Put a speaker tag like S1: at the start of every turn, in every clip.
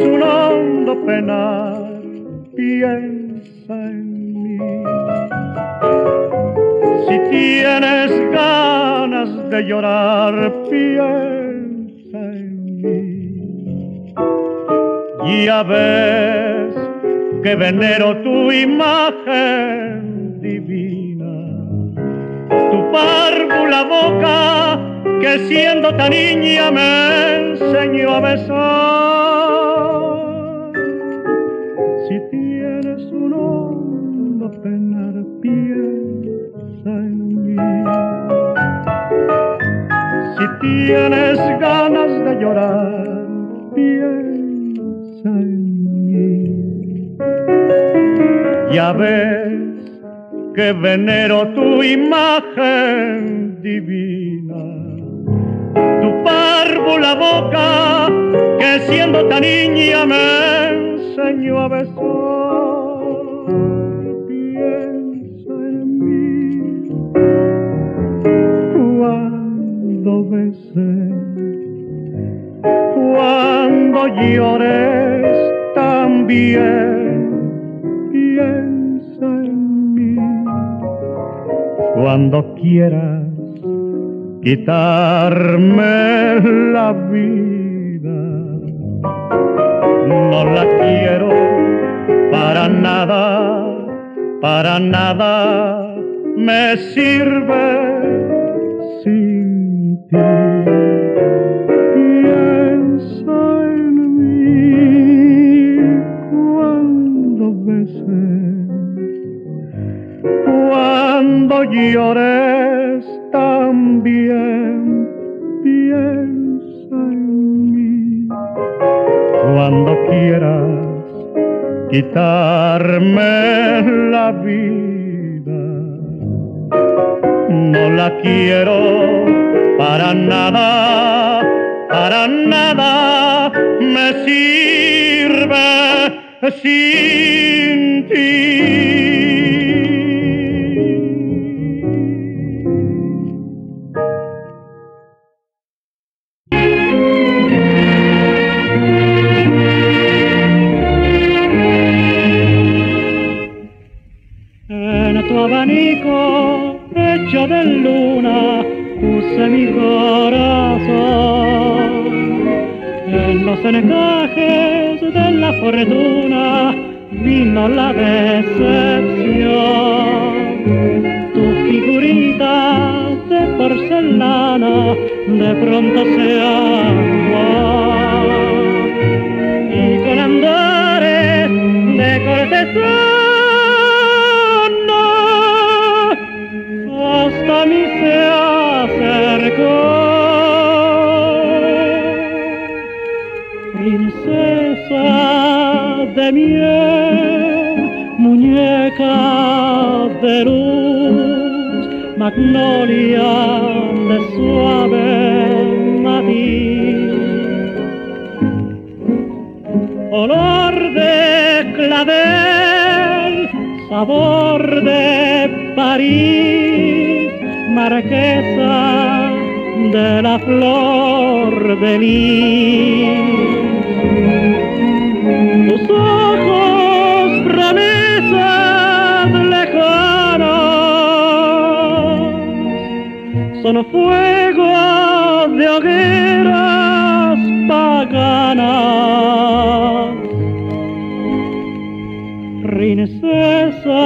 S1: un hondo piensa en mí. Si tienes ganas de llorar, piensa en mí. Ya ves que venero tu imagen divina, tu párvula boca que siendo tan niña me enseñó a besar. Tienes ganas de llorar, piensa en mí. Ya ves que venero tu imagen divina la boca que siendo tan niña me enseñó a besar. Cuando llores también. Piensa en mí cuando quieras quitarme la vida. No la quiero para nada, para nada me sirve sin ti. Llores también piensa en mí. Cuando quieras quitarme la vida, no la quiero para nada, para nada me sirve sin corazón. En los encajes de la fortuna vino la decepción. Tu figurita de porcelana de pronto se agua y con andores de cortesana de luz, magnolia de suave matiz. Olor de clavel, sabor de París, marquesa de la flor de lis. Son fuego de hogueras paganas. Princesa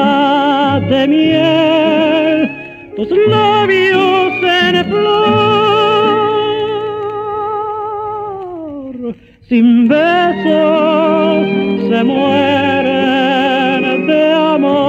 S1: de miel, tus labios en flor, sin besos se mueren de amor.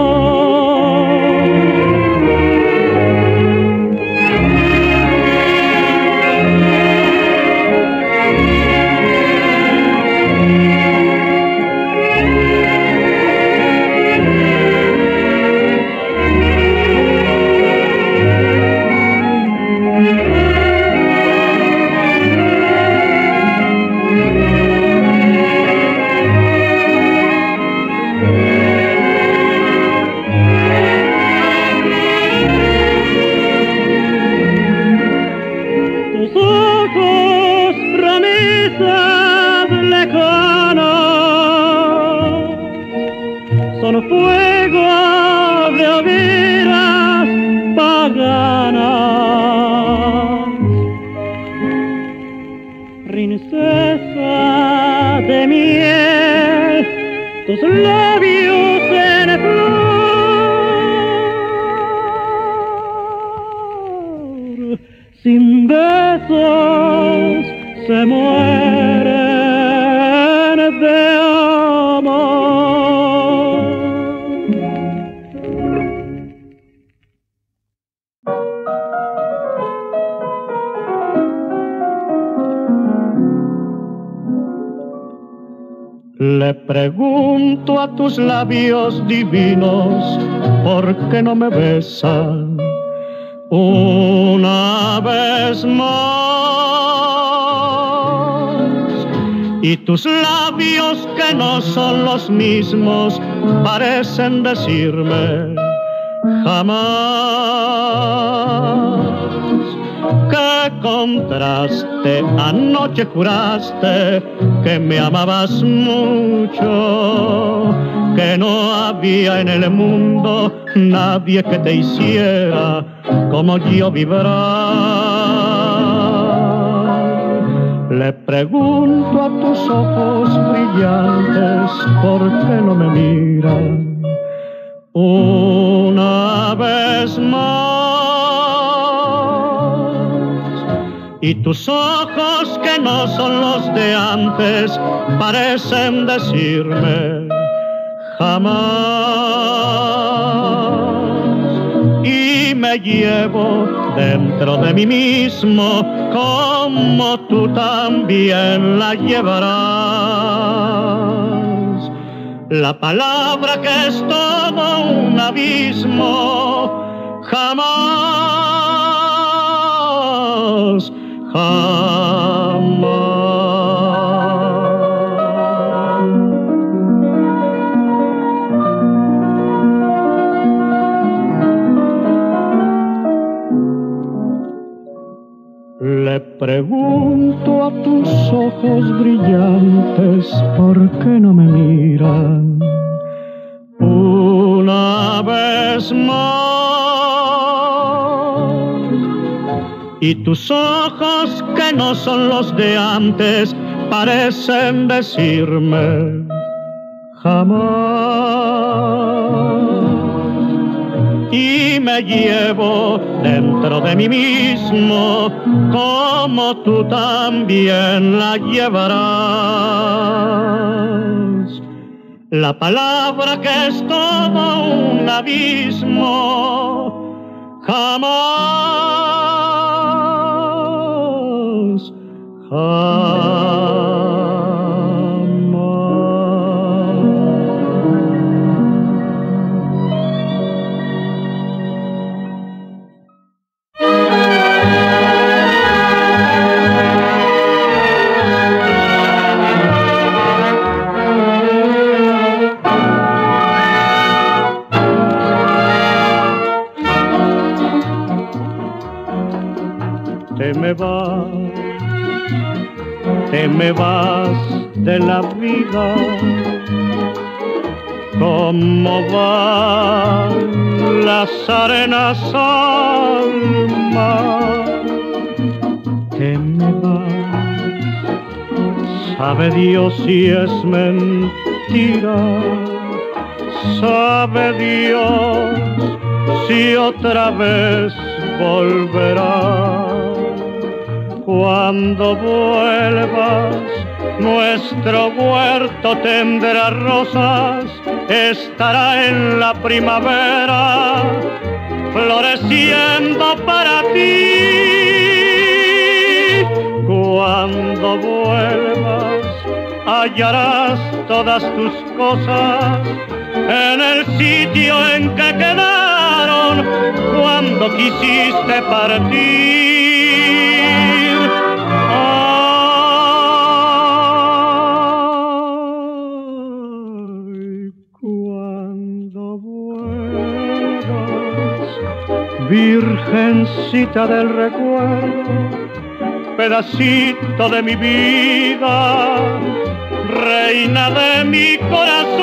S1: Pregunto a tus labios divinos, ¿por qué no me besan una vez más? Y tus labios que no son los mismos parecen decirme jamás qué contraste, anoche juraste que me amabas mucho, que no había en el mundo nadie que te hiciera como yo vibrar. Le pregunto a tus ojos brillantes por qué no me miran una vez más. Y tus ojos que no son los de antes parecen decirme jamás. Y me llevo dentro de mí mismo como tú también la llevarás. La palabra que es todo un abismo jamás pregunto a tus ojos brillantes por qué no me miran una vez más y tus ojos que no son los de antes parecen decirme jamás. Y me llevo dentro de mí mismo como tú también la llevarás. La palabra que es todo un abismo jamás te arenas al mar, te me vas, sabe Dios si es mentira, sabe Dios si otra vez volverás cuando vuelvas, nuestro huerto tendrá rosas, estará en la primavera, floreciendo para ti. Cuando vuelvas, hallarás todas tus cosas en el sitio en que quedaron cuando quisiste partir. Virgencita del recuerdo, pedacito de mi vida, reina de mi corazón.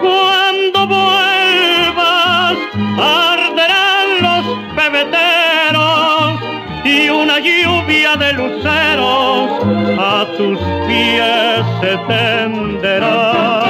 S1: Cuando vuelvas, arderán los pebeteros y una lluvia de luceros a tus pies se tenderá.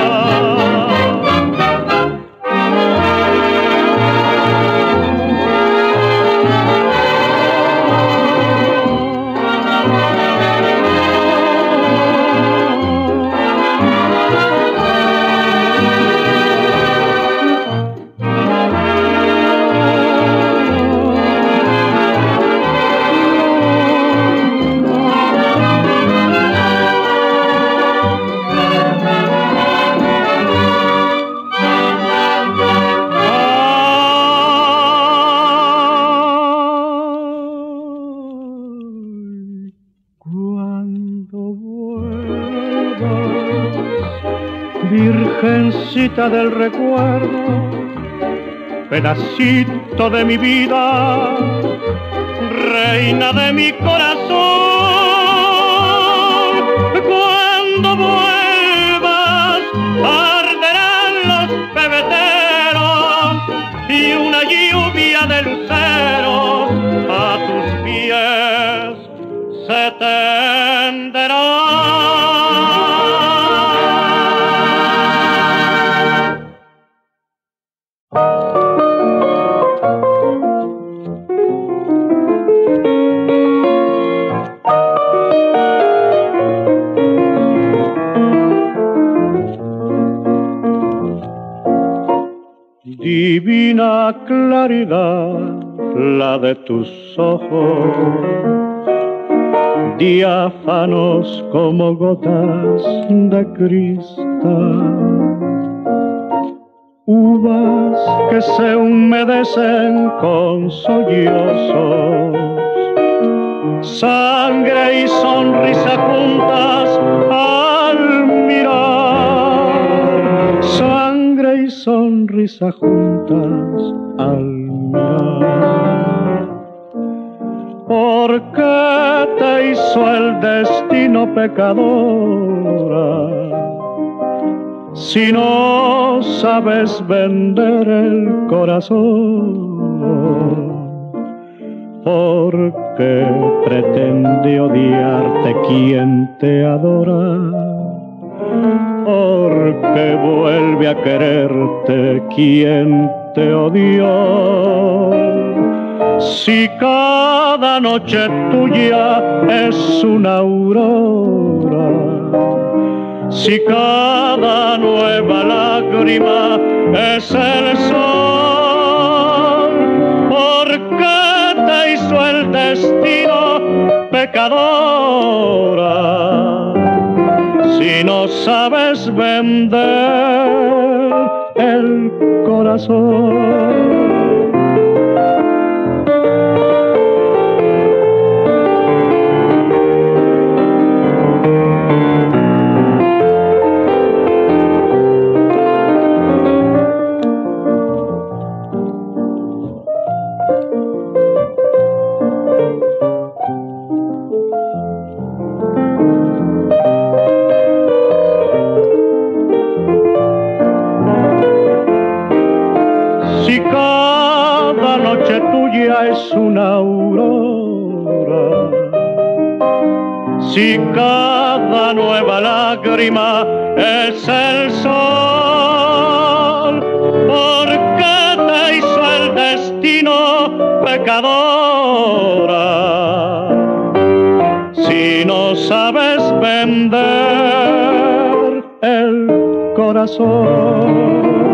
S1: Del recuerdo, pedacito de mi vida, reina de mi corazón. Claridad, la de tus ojos, diáfanos como gotas de cristal, uvas que se humedecen con sollozos, sangre y sonrisa juntas al mirar, sangre y sonrisa juntas al mirar. ¿Por qué te hizo el destino pecadora? Si no sabes vender el corazón, ¿por qué pretende odiarte quien te adora? porque vuelve a quererte quien te odió. Si cada noche tuya es una aurora, si cada nueva lágrima es el sol, ¿por qué te hizo el destino pecadora? si no sabes vender corazón. Sabes vender el corazón.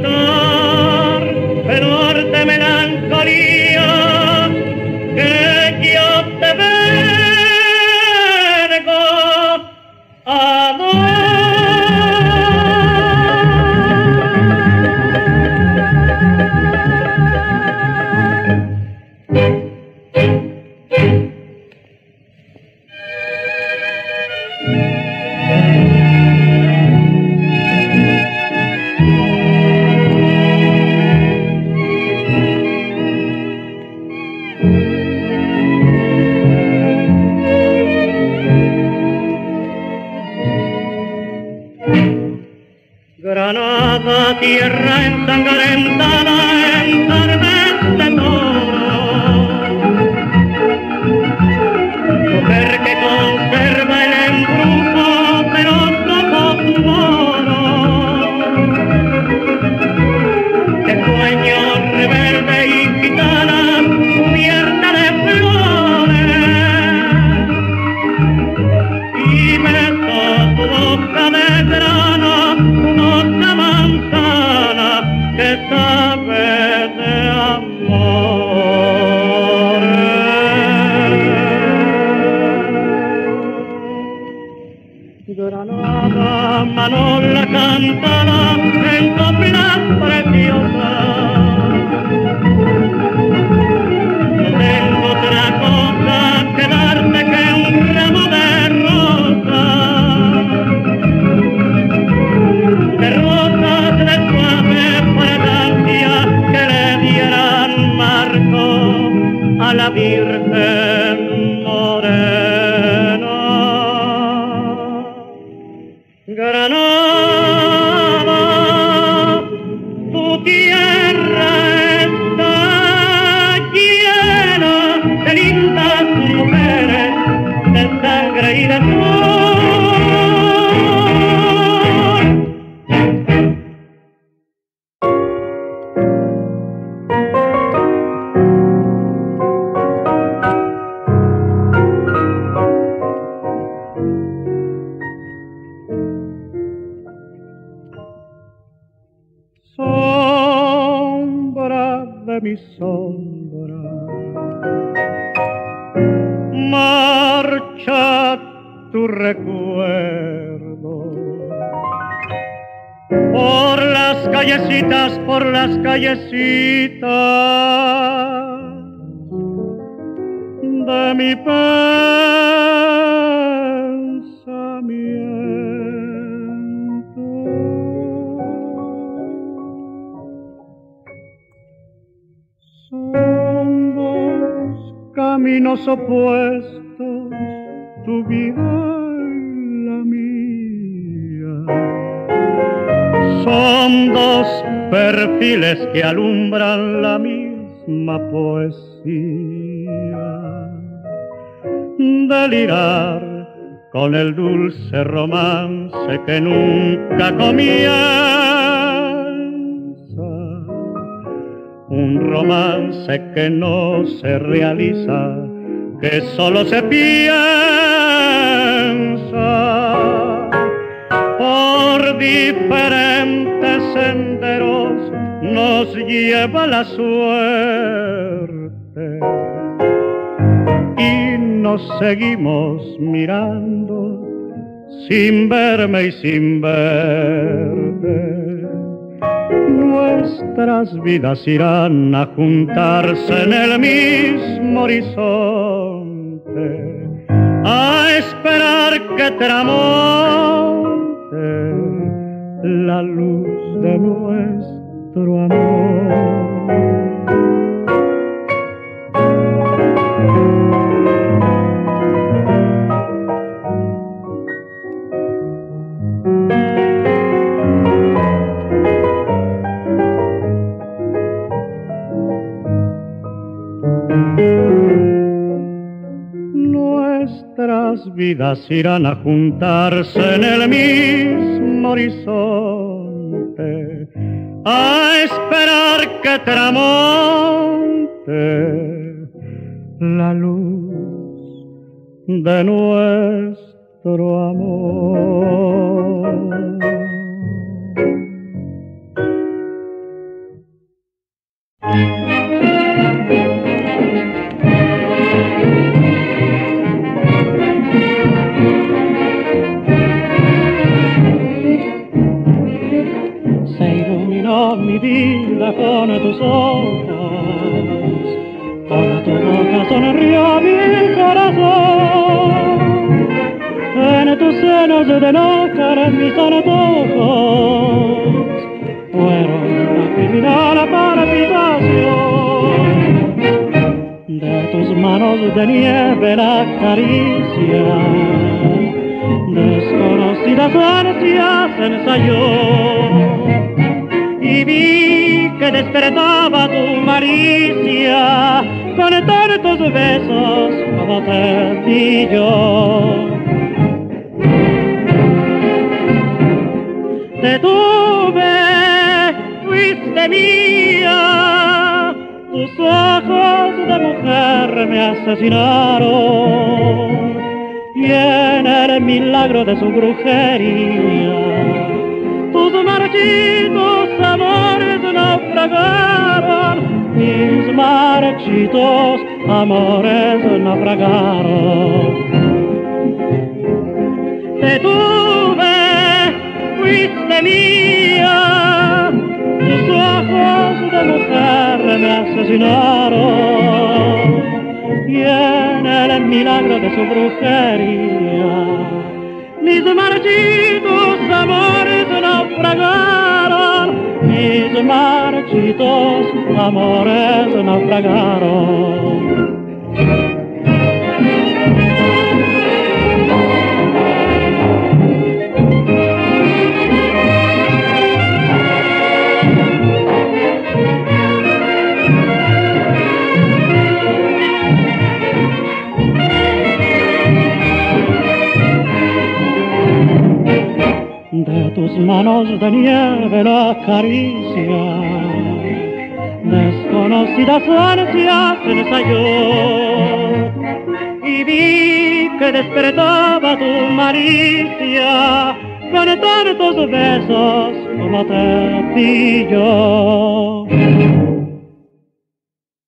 S1: la Virgen. de mi sombra. Marcha tu recuerdo por las callecitas, por las callecitas de mi paz. Opuestos, tu vida y la mía. Son dos perfiles que alumbran la misma poesía. Delirar con el dulce romance que nunca comienza. Un romance que no se realiza que solo se piensa por diferentes senderos nos lleva la suerte y nos seguimos mirando sin verme y sin verte. Nuestras vidas irán a juntarse en el mismo horizonte a esperar que tramonte la luz de nuestro amor. Vidas irán a juntarse en el mismo horizonte, a esperar que tramonte la luz de nuestro amor.
S2: Con tus ojos, con tu boca sonrió mi corazón. En tus senos de nácar mis antojos fueron la criminal palpitación de tus manos de nieve la caricia desconocidas ansias ensayó despertaba tu maricia con tantos besos como te di yo. Te tuve, fuiste mía, tus ojos de mujer me asesinaron. Y en el milagro de su brujería tus marchitos amores naufragaron, mis marchitos amores naufragaron. Te tuve, fuiste mía, tus ojos de mujer me asesinaron y en el milagro de su brujería mis marchitos amores naufragaron, mis marchitos amores naufragaron. Manos de nieve la caricia, desconocidas ansias ensayó y vi que despertaba tu maricia con tantos besos como te pillo.